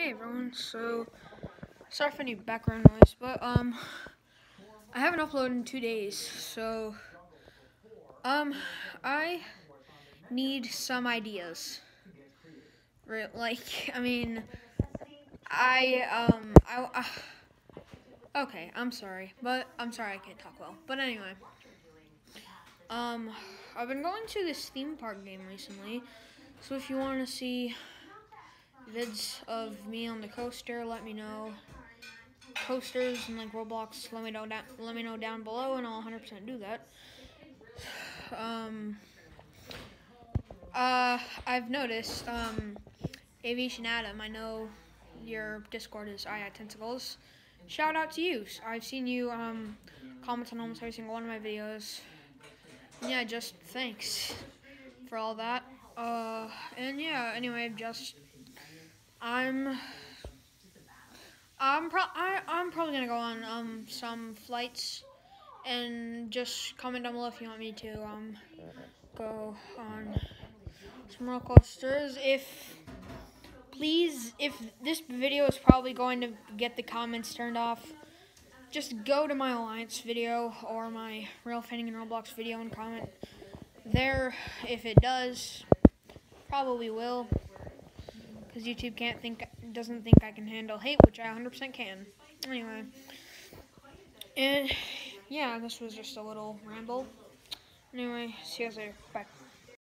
hey everyone, so sorry for any background noise, but um I haven't uploaded in two days, so um I need some ideas. Like, I mean, I um I uh, okay, I'm sorry, but I'm sorry I can't talk well. But anyway, um I've been going to this theme park game recently, so if you want to see vids of me on the coaster, let me know. Coasters and like Roblox, let me know down, let me know down below, and I'll 100% do that. Um, uh, I've noticed, um, Aviation Adam, I know your Discord is I at Tentacles. Shout out to you. I've seen you um, comment on almost every single one of my videos. Yeah, just thanks for all that. Uh, and yeah, anyway, just I'm I'm pro- I, I'm probably gonna go on um some flights and just comment down below if you want me to um go on some roller coasters. If please, if this video is probably going to get the comments turned off, just go to my alliance video or my rail fanning and Roblox video and comment there. If it does, probably will because YouTube can't think doesn't think I can handle hate, which I 100% can. Anyway, and yeah, this was just a little ramble. Anyway, see you guys later. Bye.